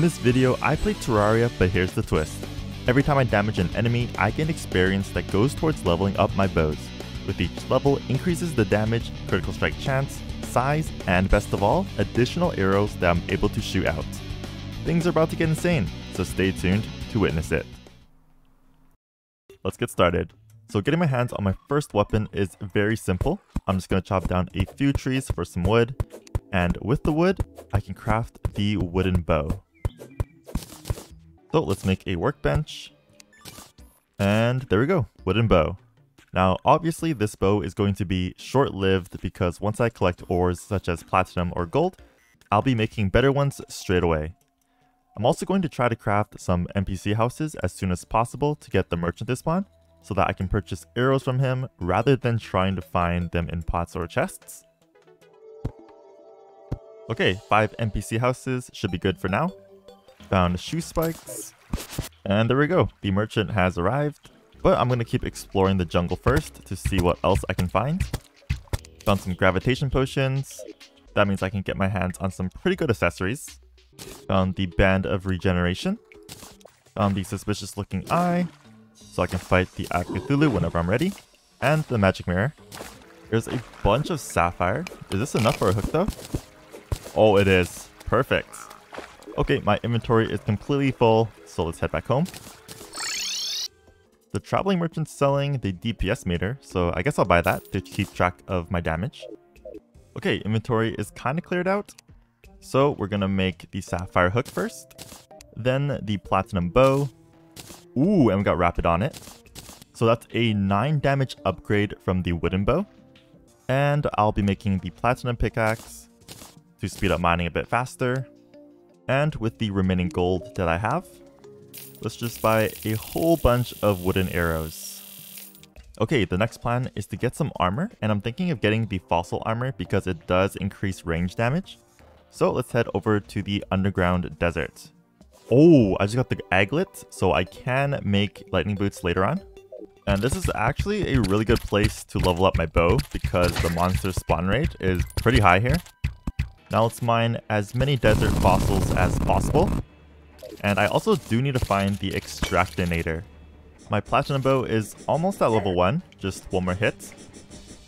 In this video, I played Terraria, but here's the twist. Every time I damage an enemy, I gain experience that goes towards leveling up my bows. With each level, increases the damage, critical strike chance, size, and best of all, additional arrows that I'm able to shoot out. Things are about to get insane, so stay tuned to witness it. Let's get started. So getting my hands on my first weapon is very simple. I'm just going to chop down a few trees for some wood, and with the wood, I can craft the wooden bow. So let's make a workbench. And there we go, wooden bow. Now, obviously this bow is going to be short-lived because once I collect ores such as platinum or gold, I'll be making better ones straight away. I'm also going to try to craft some NPC houses as soon as possible to get the merchant to spawn, so that I can purchase arrows from him rather than trying to find them in pots or chests. Okay, 5 NPC houses should be good for now found shoe spikes. And there we go, the merchant has arrived. But I'm to keep exploring the jungle first to see what else I can find. Found some gravitation potions. That means I can get my hands on some pretty good accessories. Found the Band of Regeneration. Found the suspicious looking eye. So I can fight the Cthulhu whenever I'm ready. And the magic mirror. There's a bunch of sapphire. Is this enough for a hook though? Oh, it is. Perfect. Okay, my inventory is completely full, so let's head back home. The traveling merchant's selling the DPS meter, so I guess I'll buy that to keep track of my damage. Okay, inventory is kind of cleared out. So we're going to make the sapphire hook first, then the platinum bow. Ooh, and we got rapid on it. So that's a 9 damage upgrade from the wooden bow. And I'll be making the platinum pickaxe to speed up mining a bit faster. And with the remaining gold that I have, let's just buy a whole bunch of wooden arrows. Okay, the next plan is to get some armor, and I'm thinking of getting the fossil armor because it does increase range damage. So let's head over to the underground desert. Oh, I just got the aglet, so I can make lightning boots later on. And this is actually a really good place to level up my bow because the monster spawn rate is pretty high here. Now let's mine as many desert fossils as possible. And I also do need to find the Extractinator. My Platinum Bow is almost at level 1, just one more hit.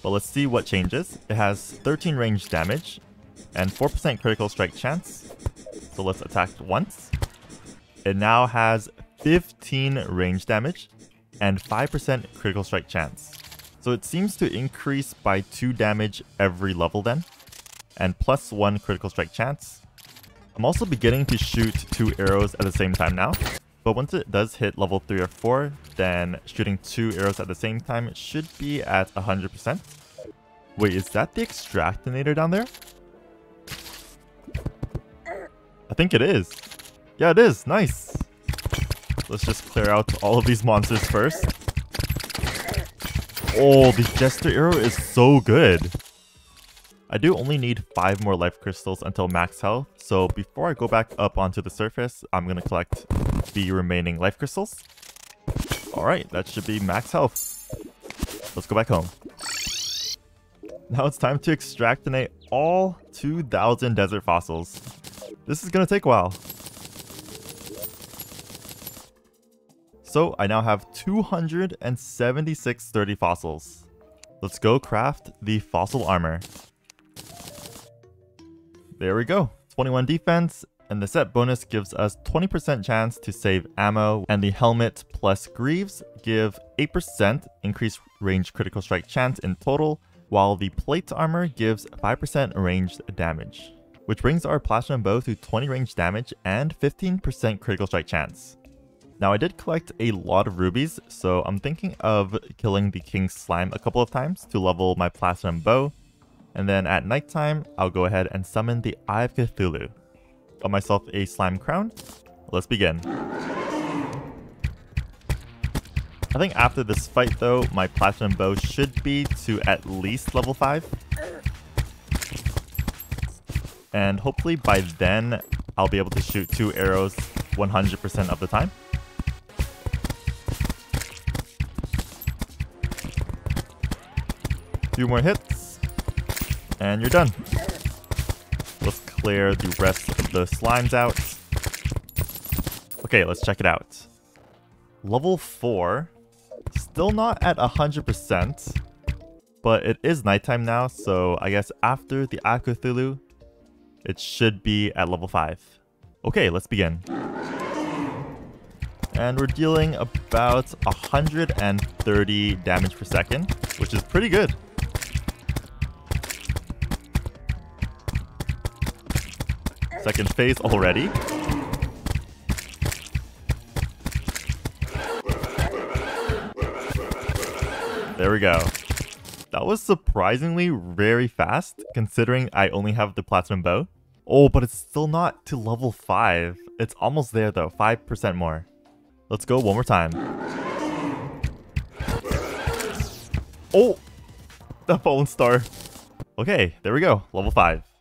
But let's see what changes. It has 13 range damage and 4% critical strike chance. So let's attack once. It now has 15 range damage and 5% critical strike chance. So it seems to increase by 2 damage every level then and plus 1 critical strike chance. I'm also beginning to shoot two arrows at the same time now, but once it does hit level 3 or 4, then shooting two arrows at the same time should be at 100%. Wait, is that the Extractinator down there? I think it is. Yeah, it is. Nice. Let's just clear out all of these monsters first. Oh, the Jester arrow is so good. I do only need 5 more life crystals until max health, so before I go back up onto the surface, I'm going to collect the remaining life crystals. Alright, that should be max health. Let's go back home. Now it's time to extractinate all 2,000 desert fossils. This is going to take a while. So I now have 276 sturdy fossils. Let's go craft the fossil armor. There we go. 21 defense, and the set bonus gives us 20% chance to save ammo, and the helmet plus greaves give 8% increased range critical strike chance in total, while the plate armor gives 5% ranged damage. Which brings our platinum bow to 20 range damage and 15% critical strike chance. Now I did collect a lot of rubies, so I'm thinking of killing the king slime a couple of times to level my platinum bow, and then at nighttime, I'll go ahead and summon the Eye of Cthulhu. Got myself a slime crown. Let's begin. I think after this fight though, my platinum bow should be to at least level 5. And hopefully by then, I'll be able to shoot two arrows 100% of the time. Two more hits. And you're done. Let's clear the rest of the slimes out. Okay, let's check it out. Level 4. Still not at 100%. But it is nighttime now, so I guess after the Act Cthulhu, it should be at level 5. Okay, let's begin. And we're dealing about 130 damage per second, which is pretty good. Second phase already. There we go. That was surprisingly very fast, considering I only have the Platinum Bow. Oh, but it's still not to level 5. It's almost there though, 5% more. Let's go one more time. Oh! The Fallen Star. Okay, there we go, level 5.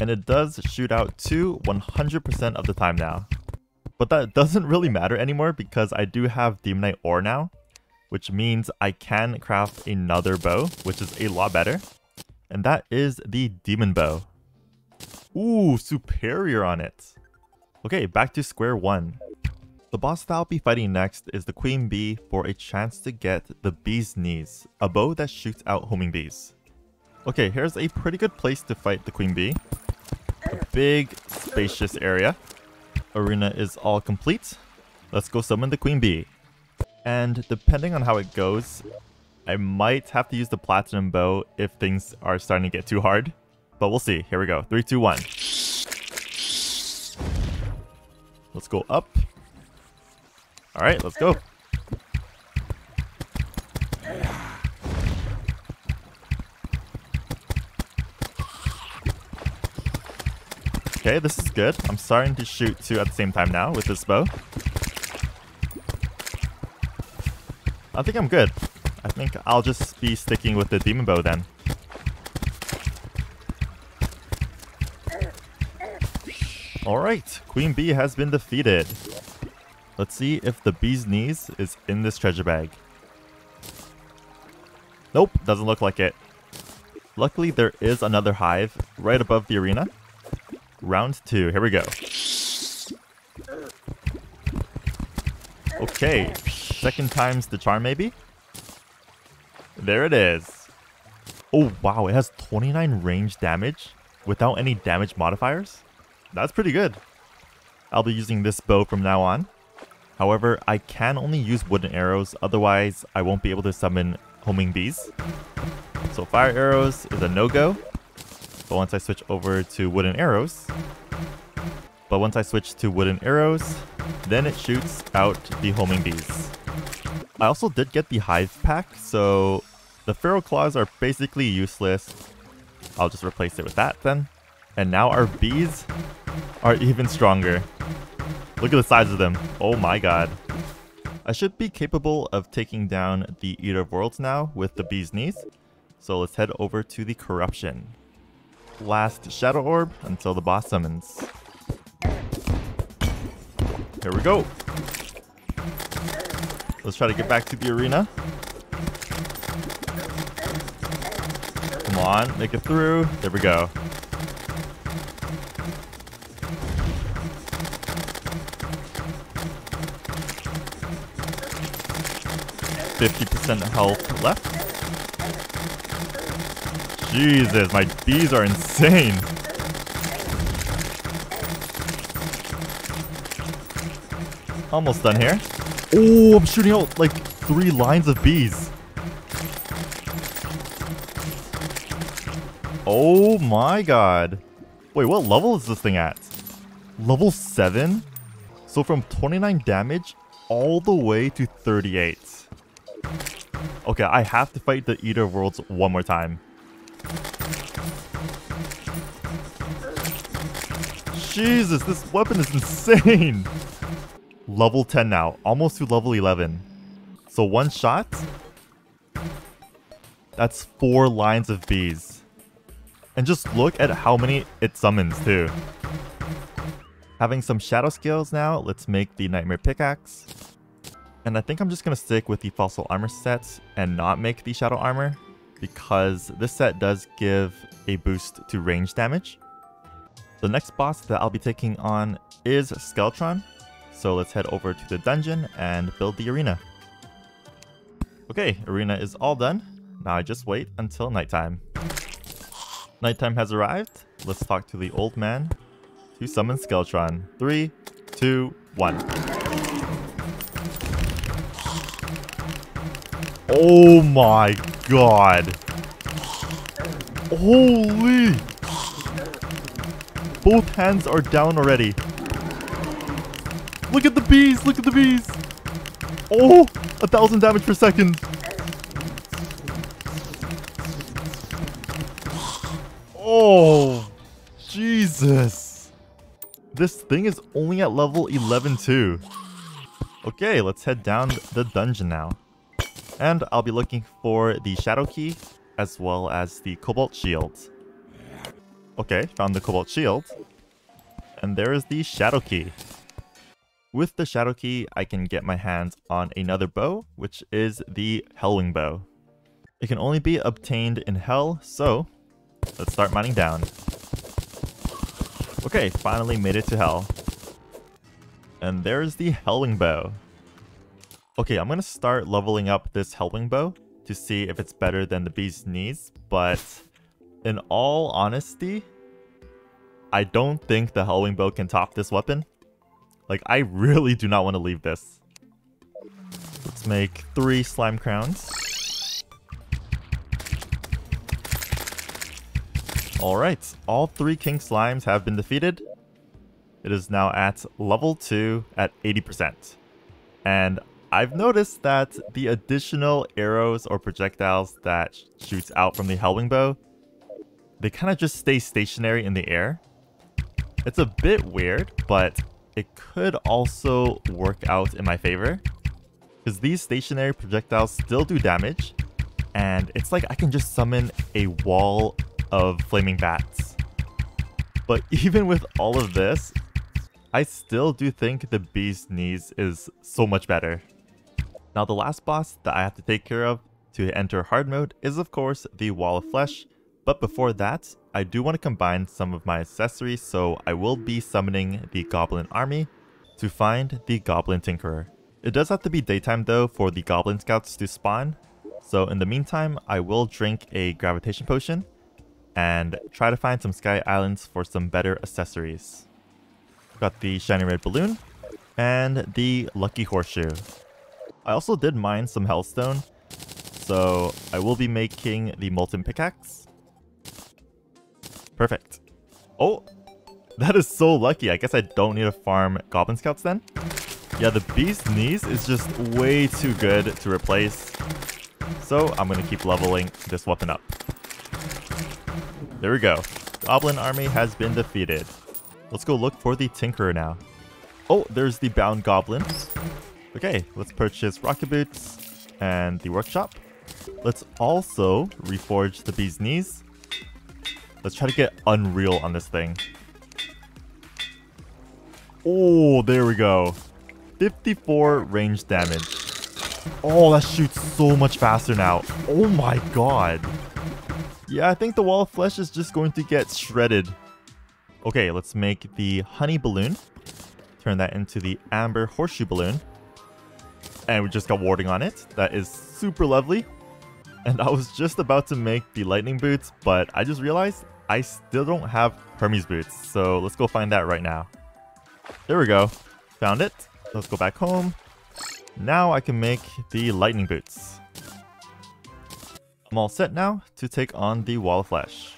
And it does shoot out to 100% of the time now. But that doesn't really matter anymore because I do have Demonite Ore now which means I can craft another bow, which is a lot better. And that is the Demon Bow. Ooh, superior on it. Okay, back to square one. The boss that I'll be fighting next is the Queen Bee for a chance to get the Bee's Knees, a bow that shoots out homing bees. Okay, here's a pretty good place to fight the Queen Bee. A big, spacious area. Arena is all complete. Let's go summon the Queen Bee. And depending on how it goes, I might have to use the Platinum Bow if things are starting to get too hard. But we'll see. Here we go. Three, two, one. Let's go up. Alright, let's go. Okay, this is good. I'm starting to shoot two at the same time now with this bow. I think I'm good. I think I'll just be sticking with the demon bow then. Alright, Queen Bee has been defeated. Let's see if the bee's knees is in this treasure bag. Nope, doesn't look like it. Luckily, there is another hive right above the arena. Round two, here we go. Okay, Second time's the charm, maybe? There it is. Oh, wow. It has 29 range damage without any damage modifiers. That's pretty good. I'll be using this bow from now on. However, I can only use wooden arrows, otherwise I won't be able to summon homing bees. So fire arrows is a no-go. But once I switch over to wooden arrows, but once I switch to wooden arrows, then it shoots out the homing bees. I also did get the Hive pack, so the Feral Claws are basically useless. I'll just replace it with that then. And now our bees are even stronger. Look at the size of them. Oh my god. I should be capable of taking down the Eater of Worlds now with the bee's knees. So let's head over to the Corruption. Last Shadow Orb until the boss summons. Here we go. Let's try to get back to the arena. Come on, make it through. There we go. Fifty percent health left. Jesus, my bees are insane. Almost done here. Oh, I'm shooting out like three lines of bees. Oh my god. Wait, what level is this thing at? Level 7? So from 29 damage all the way to 38. Okay, I have to fight the Eater Worlds one more time. Jesus, this weapon is insane! level 10 now, almost to level 11. So one shot, that's four lines of bees. And just look at how many it summons too. Having some shadow scales now, let's make the Nightmare Pickaxe. And I think I'm just going to stick with the Fossil Armor set and not make the Shadow Armor because this set does give a boost to range damage. The next boss that I'll be taking on is Skeletron, So let's head over to the dungeon and build the arena. Okay, arena is all done. Now I just wait until nighttime. Nighttime has arrived. Let's talk to the old man to summon Skeletron. Three, two, one. Oh my god. Holy! Both hands are down already. Look at the bees! Look at the bees! Oh! A thousand damage per second! Oh! Jesus! This thing is only at level 11 too. Okay, let's head down the dungeon now. And I'll be looking for the Shadow Key, as well as the Cobalt Shield. Okay, found the Cobalt Shield. And there is the Shadow Key. With the Shadow Key, I can get my hands on another bow, which is the Hellwing Bow. It can only be obtained in Hell, so let's start mining down. Okay, finally made it to Hell. And there's the Hellwing Bow. Okay, I'm gonna start leveling up this Hellwing Bow to see if it's better than the Bee's Knees, but in all honesty, I don't think the Hellwing Bow can top this weapon. Like, I really do not want to leave this. Let's make three slime crowns. Alright, all three king slimes have been defeated. It is now at level 2 at 80%. And I've noticed that the additional arrows or projectiles that shoots out from the Hellwing Bow, they kind of just stay stationary in the air. It's a bit weird, but it could also work out in my favor. Because these stationary projectiles still do damage, and it's like I can just summon a wall of flaming bats. But even with all of this, I still do think the Bee's Knees is so much better. Now the last boss that I have to take care of to enter hard mode is of course the Wall of Flesh, but before that, I do want to combine some of my accessories, so I will be summoning the Goblin Army to find the Goblin Tinkerer. It does have to be daytime though for the Goblin Scouts to spawn, so in the meantime, I will drink a Gravitation Potion and try to find some Sky Islands for some better accessories. Got the Shiny Red Balloon and the Lucky Horseshoe. I also did mine some Hellstone, so I will be making the Molten Pickaxe Perfect. Oh, that is so lucky. I guess I don't need to farm Goblin Scouts then. Yeah, the Bee's Knees is just way too good to replace. So I'm going to keep leveling this weapon up. There we go. Goblin army has been defeated. Let's go look for the Tinkerer now. Oh, there's the Bound Goblin. Okay, let's purchase Rocket Boots and the Workshop. Let's also reforge the Bee's Knees Let's try to get Unreal on this thing. Oh, there we go. 54 range damage. Oh, that shoots so much faster now. Oh my god. Yeah, I think the wall of flesh is just going to get shredded. Okay, let's make the honey balloon. Turn that into the amber horseshoe balloon. And we just got warding on it. That is super lovely. And I was just about to make the lightning boots, but I just realized I still don't have Hermes boots. So let's go find that right now. There we go. Found it. Let's go back home. Now I can make the lightning boots. I'm all set now to take on the Wall of Flesh.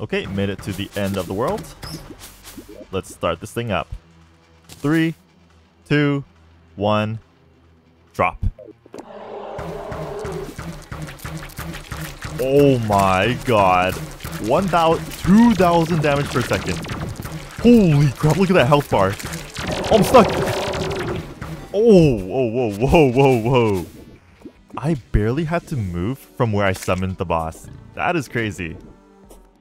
Okay, made it to the end of the world. Let's start this thing up. Three, two, one, drop. Oh my god. 1,000, 2,000 damage per second. Holy crap, look at that health bar. Oh, I'm stuck. Oh, whoa, whoa, whoa, whoa, whoa. I barely had to move from where I summoned the boss. That is crazy.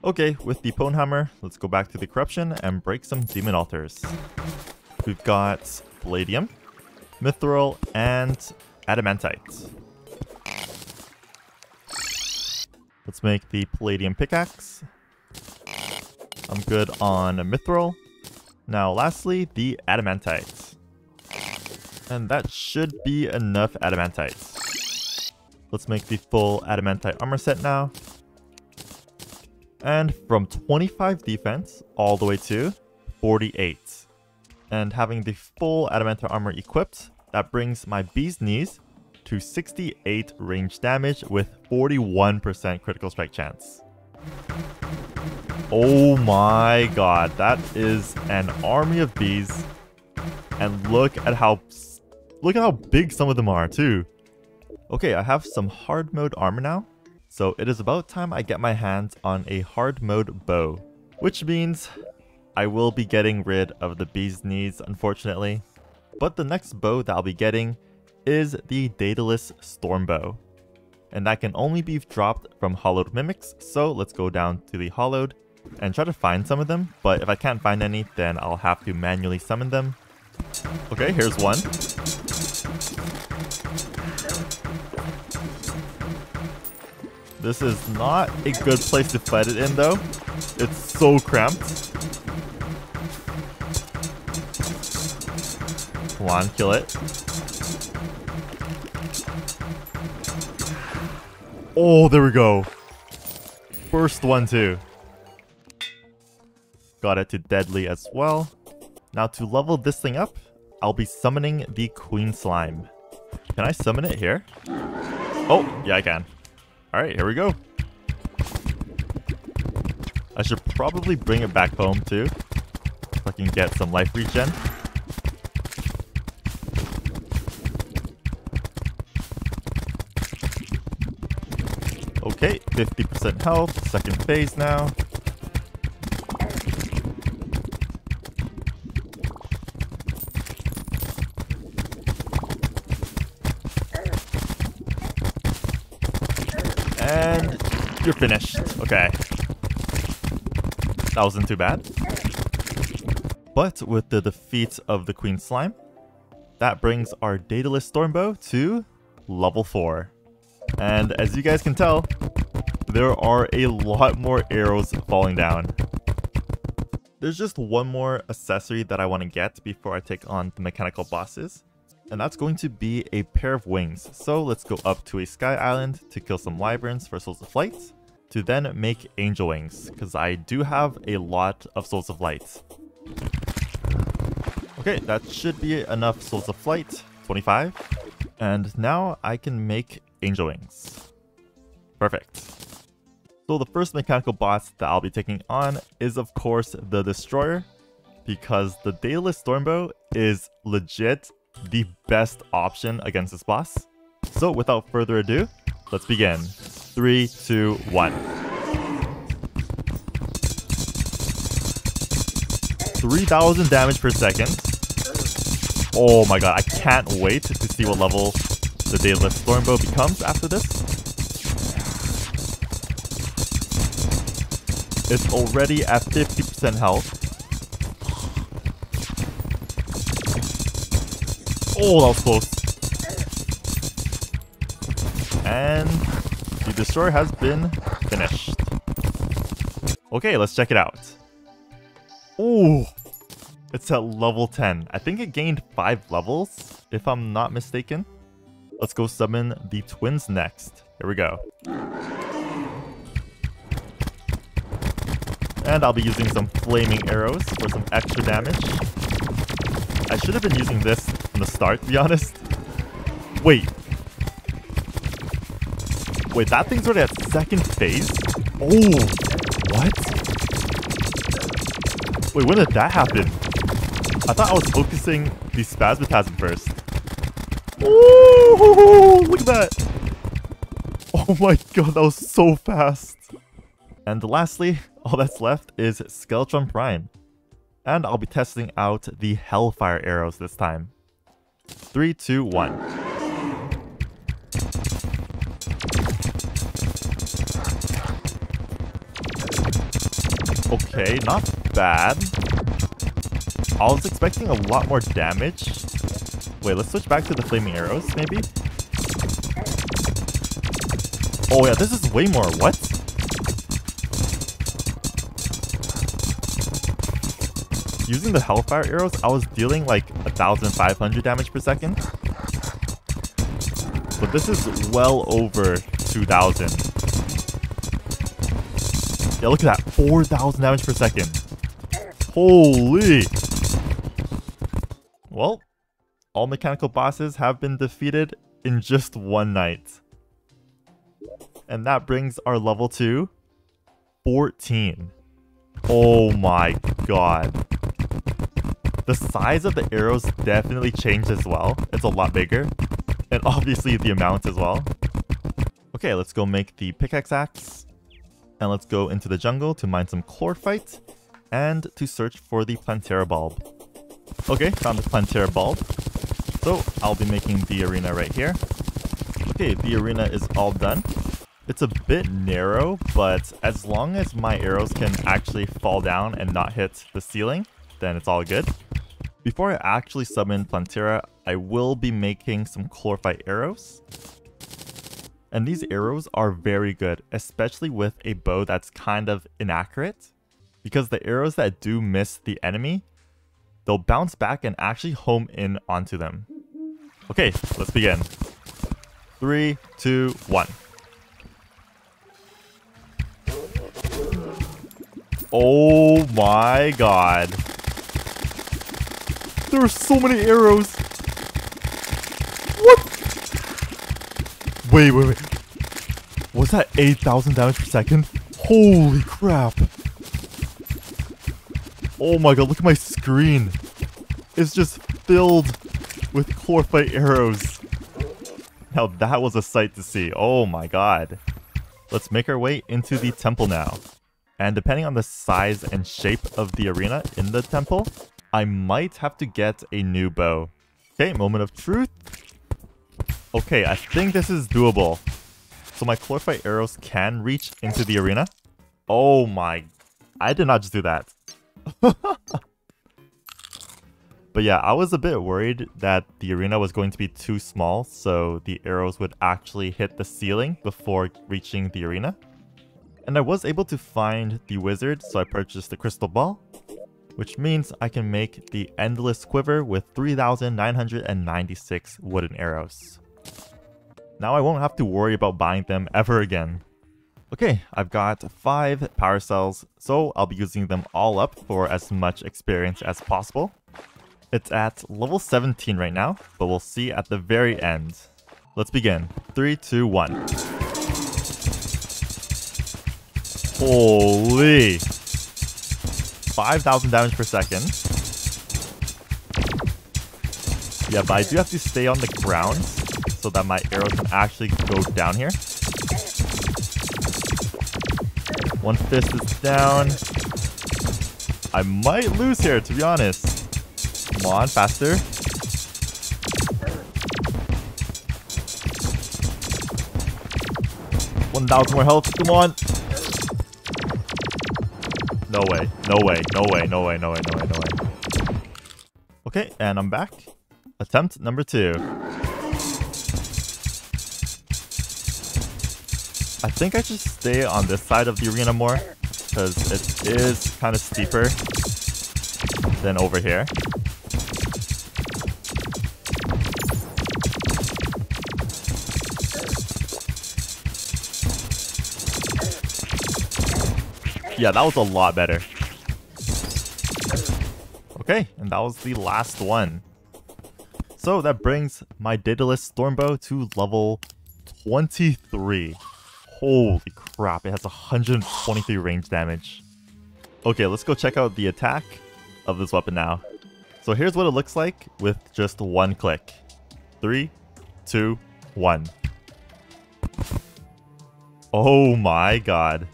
Okay, with the Pwn Hammer, let's go back to the Corruption and break some Demon Altars. We've got Palladium, Mithril, and Adamantite. Let's make the Palladium pickaxe. I'm good on Mithril. Now lastly, the Adamantite. And that should be enough adamantites. Let's make the full adamantite armor set now. And from 25 defense all the way to 48. And having the full adamantite armor equipped, that brings my bee's knees to 68 range damage with 41% critical strike chance. Oh my god, that is an army of bees. And look at how look at how big some of them are too. Okay, I have some hard mode armor now. So it is about time I get my hands on a hard mode bow. Which means I will be getting rid of the bee's knees unfortunately. But the next bow that I'll be getting is the Daedalus Stormbow. And that can only be dropped from Hallowed mimics, so let's go down to the Hallowed and try to find some of them, but if I can't find any, then I'll have to manually summon them. Okay, here's one. This is not a good place to fight it in though. It's so cramped. Come on, kill it. Oh, there we go. First one too. Got it to deadly as well. Now to level this thing up, I'll be summoning the Queen Slime. Can I summon it here? Oh, yeah I can. Alright, here we go. I should probably bring it back home too. So I can get some life regen. Okay, 50% health, second phase now. And you're finished. Okay. That wasn't too bad. But with the defeat of the Queen Slime, that brings our Daedalus Stormbow to level 4. And as you guys can tell, there are a lot more arrows falling down. There's just one more accessory that I want to get before I take on the mechanical bosses, and that's going to be a pair of wings. So let's go up to a sky island to kill some wyverns for Souls of Flight, to then make angel wings, because I do have a lot of Souls of Light. Okay, that should be enough Souls of Flight, 25. And now I can make angel wings. Perfect. So the first mechanical boss that I'll be taking on is of course the Destroyer, because the Daedalus Stormbow is legit the best option against this boss. So without further ado, let's begin. 3, 2, 1. 3000 damage per second. Oh my god, I can't wait to see what level the Daedalus Stormbow becomes after this. It's already at 50% health. Oh, that was close. And the destroyer has been finished. Okay, let's check it out. Oh, it's at level 10. I think it gained 5 levels, if I'm not mistaken. Let's go summon the twins next. Here we go. And I'll be using some flaming arrows for some extra damage. I should have been using this from the start, to be honest. Wait. Wait, that thing's already at second phase? Oh, what? Wait, when did that happen? I thought I was focusing the Spazmatism first. Ooh, look at that. Oh my god, that was so fast. And lastly, all that's left is Skeletron Prime. And I'll be testing out the Hellfire arrows this time. Three, two, one. Okay, not bad. I was expecting a lot more damage, Wait, let's switch back to the flaming arrows, maybe? Oh yeah, this is way more. What? Using the Hellfire arrows, I was dealing like 1,500 damage per second. But this is well over 2,000. Yeah, look at that. 4,000 damage per second. Holy! Well, all mechanical bosses have been defeated in just one night. And that brings our level to 14. Oh my god. The size of the arrows definitely changed as well. It's a lot bigger. And obviously the amount as well. Okay, let's go make the pickaxe axe. And let's go into the jungle to mine some chlorophyte and to search for the Plantera bulb. Okay, found the Plantera bulb. So I'll be making the arena right here. Okay, the arena is all done. It's a bit narrow, but as long as my arrows can actually fall down and not hit the ceiling, then it's all good. Before I actually summon Plantera, I will be making some chlorophyte arrows. And these arrows are very good, especially with a bow that's kind of inaccurate. Because the arrows that do miss the enemy, they'll bounce back and actually home in onto them. Okay, let's begin. Three, two, one. Oh my god. There are so many arrows. What? Wait, wait, wait. Was that 8,000 damage per second? Holy crap. Oh my god, look at my screen. It's just filled with chlorophyte arrows. Now that was a sight to see. Oh my god. Let's make our way into the temple now. And depending on the size and shape of the arena in the temple, I might have to get a new bow. Okay, moment of truth. Okay, I think this is doable. So my chlorophyte arrows can reach into the arena. Oh my... I did not just do that. but yeah, I was a bit worried that the arena was going to be too small, so the arrows would actually hit the ceiling before reaching the arena. And I was able to find the wizard, so I purchased the crystal ball, which means I can make the endless quiver with 3,996 wooden arrows. Now I won't have to worry about buying them ever again. Okay, I've got 5 power cells, so I'll be using them all up for as much experience as possible. It's at level 17 right now, but we'll see at the very end. Let's begin. 3, 2, 1. Holy! 5,000 damage per second. Yeah, but I do have to stay on the ground so that my arrows can actually go down here. One fist is down. I might lose here, to be honest. Come on, faster. One thousand more health. Come on. No way. No way. No way. No way. No way. No way. No way. Okay, and I'm back. Attempt number two. I think I should stay on this side of the arena more, because it is kind of steeper than over here. Yeah, that was a lot better. Okay, and that was the last one. So that brings my Daedalus Stormbow to level 23. Holy crap, it has 123 range damage. Okay, let's go check out the attack of this weapon now. So here's what it looks like with just one click. Three, two, one. Oh my god.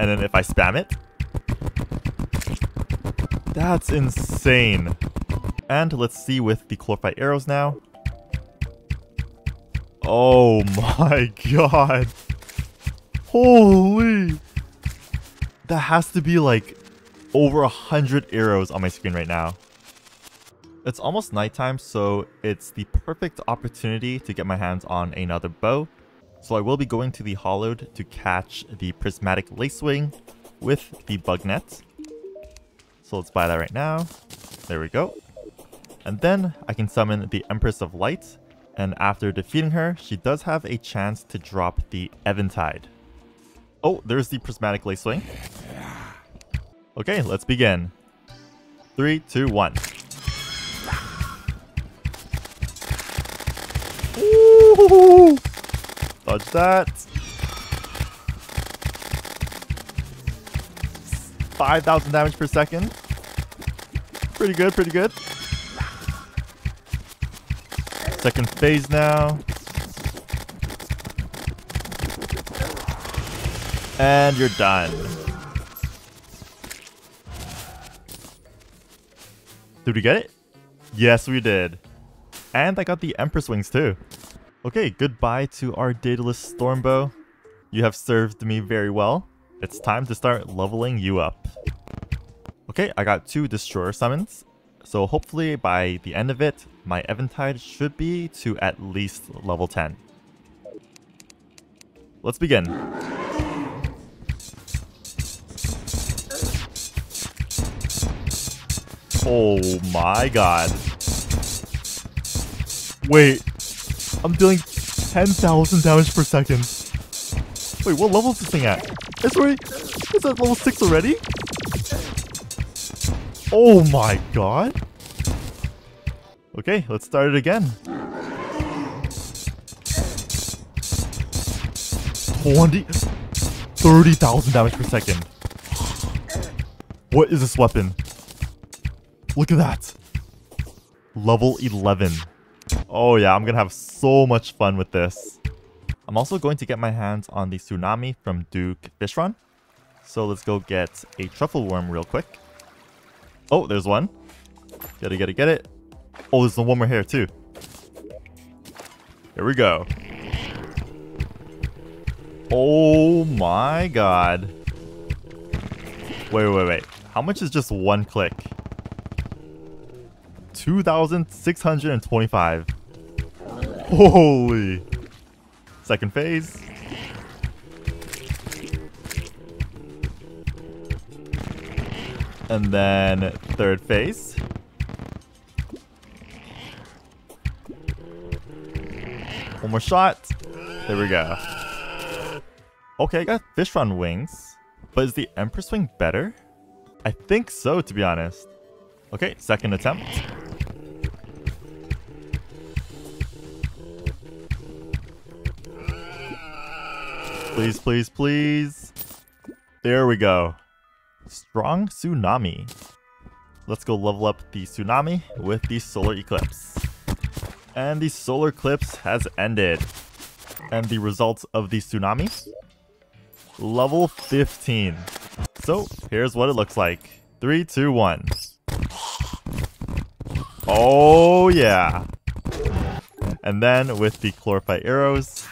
And then if I spam it, that's insane. And let's see with the chlorophyte arrows now. Oh my god. Holy. That has to be like over a hundred arrows on my screen right now. It's almost nighttime, so it's the perfect opportunity to get my hands on another bow. So I will be going to the Hallowed to catch the Prismatic Lacewing with the Bug Net. So let's buy that right now. There we go. And then I can summon the Empress of Light. And after defeating her, she does have a chance to drop the Eventide. Oh, there's the Prismatic Lacewing. Okay, let's begin. Three, two, one. Ooh! Dodge that. 5,000 damage per second. Pretty good, pretty good. Second phase now. And you're done. Did we get it? Yes, we did. And I got the Empress Wings too. Okay, goodbye to our Daedalus Stormbow. You have served me very well. It's time to start leveling you up. Okay, I got two Destroyer summons. So hopefully by the end of it, my Eventide should be to at least level 10. Let's begin. Oh my god. Wait, I'm dealing 10,000 damage per second. Wait, what level is this thing at? It's already, it's at level 6 already? Oh my god. Okay, let's start it again. 20, 30,000 damage per second. What is this weapon? Look at that. Level 11. Oh yeah, I'm gonna have so much fun with this. I'm also going to get my hands on the Tsunami from Duke Fishron. So let's go get a Truffle Worm real quick. Oh, there's one. Get it, get it, get it. Oh, there's one more here too. Here we go. Oh my god. Wait, wait, wait. How much is just one click? 2,625. Holy. Second phase. And then third phase. One more shot. There we go. Okay, I got Fishron wings. But is the Empress wing better? I think so, to be honest. Okay, second attempt. Please, please, please. There we go. Strong Tsunami. Let's go level up the Tsunami with the Solar Eclipse. And the Solar Eclipse has ended. And the results of the Tsunami? Level 15. So, here's what it looks like. three Three, two, one. Oh, yeah. And then with the Chlorophyte Arrows.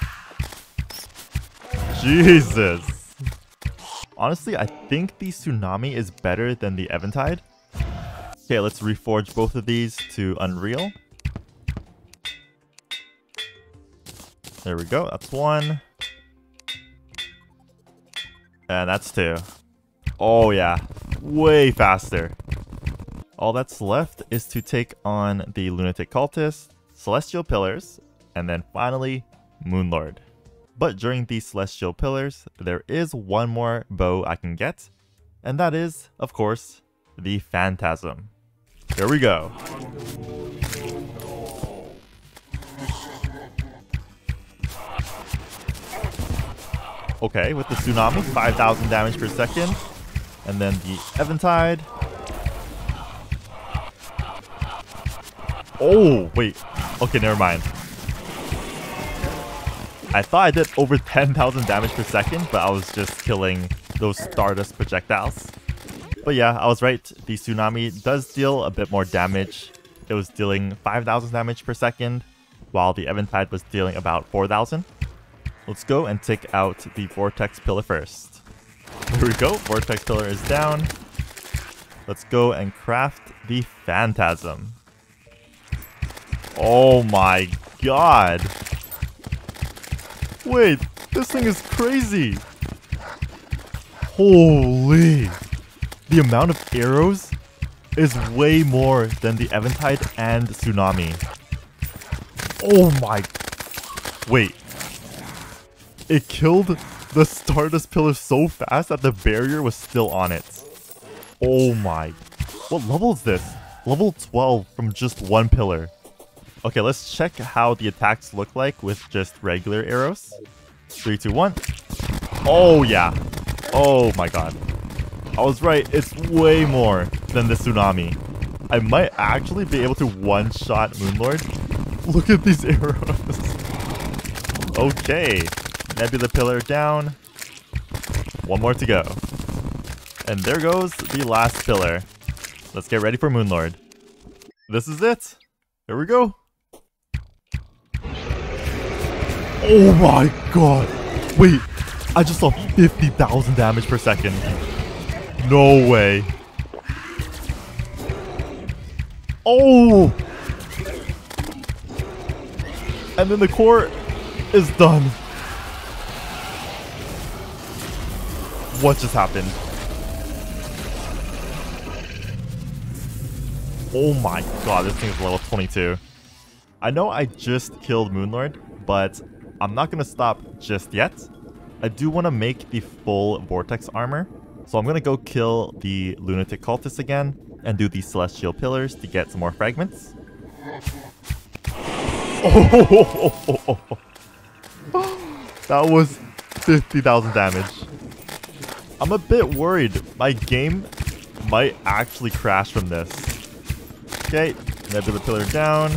Jesus. Honestly, I think the Tsunami is better than the Eventide. Okay, let's reforge both of these to Unreal. There we go, that's one. And that's two. Oh yeah, way faster. All that's left is to take on the Lunatic Cultist, Celestial Pillars, and then finally, Moonlord. But during these Celestial Pillars, there is one more bow I can get, and that is, of course, the Phantasm. Here we go. Okay, with the Tsunami, 5,000 damage per second. And then the Eventide. Oh, wait. Okay, never mind. I thought I did over 10,000 damage per second, but I was just killing those Stardust projectiles. But yeah, I was right. The Tsunami does deal a bit more damage. It was dealing 5,000 damage per second, while the Eventide was dealing about 4,000. Let's go and take out the Vortex Pillar first. Here we go, Vortex Pillar is down. Let's go and craft the Phantasm. Oh my god! Wait, this thing is crazy! Holy! The amount of arrows is way more than the Eventide and Tsunami. Oh my... Wait. It killed the Stardust Pillar so fast that the barrier was still on it. Oh my. What level is this? Level 12 from just one pillar. Okay, let's check how the attacks look like with just regular arrows. Three, two, one. Oh, yeah. Oh my god. I was right, it's way more than the tsunami. I might actually be able to one-shot Moonlord. Look at these arrows. okay. Nebula Pillar down. One more to go. And there goes the last pillar. Let's get ready for Moonlord. This is it. Here we go. Oh my god. Wait, I just saw 50,000 damage per second. No way. Oh! And then the core is done. What just happened? Oh my god, this thing is level 22. I know I just killed Moonlord, but I'm not going to stop just yet. I do want to make the full Vortex armor, so I'm going to go kill the Lunatic Cultist again and do the Celestial Pillars to get some more fragments. Oh, that was 50,000 damage. I'm a bit worried. My game might actually crash from this. Okay, Nebula Pillar down.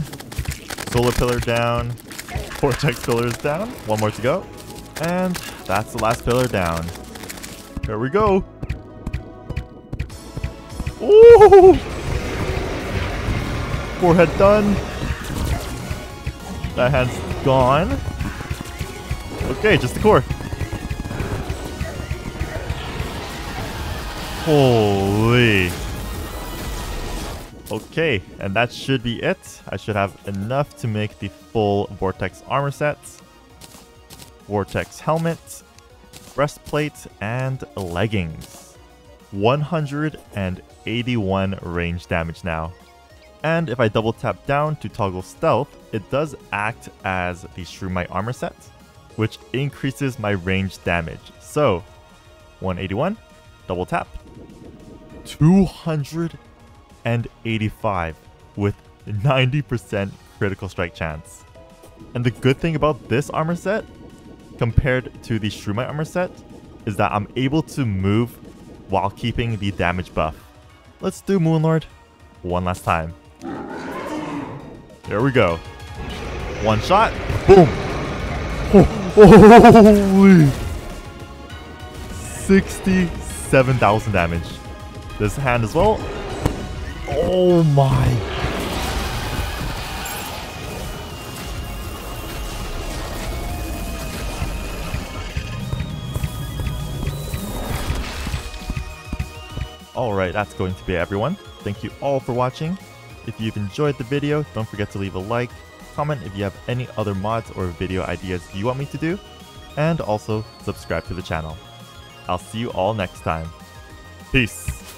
Solar Pillar down. Vortex Pillar is down. One more to go. And that's the last pillar down. Here we go. Ooh! Forehead done. That hand's gone. Okay, just the core. Holy. Okay, and that should be it. I should have enough to make the full Vortex armor set. Vortex helmet, breastplate, and leggings. 181 range damage now. And if I double tap down to toggle stealth, it does act as the Shroomite armor set, which increases my range damage. So, 181, double tap, 285 with 90% critical strike chance. And the good thing about this armor set, compared to the Shroomite armor set, is that I'm able to move while keeping the damage buff. Let's do Moonlord one last time. There we go. One shot. Boom. Holy. 67,000 damage. This hand as well. Oh my. Alright, that's going to be everyone. Thank you all for watching. If you've enjoyed the video, don't forget to leave a like, comment if you have any other mods or video ideas you want me to do, and also subscribe to the channel. I'll see you all next time. Peace!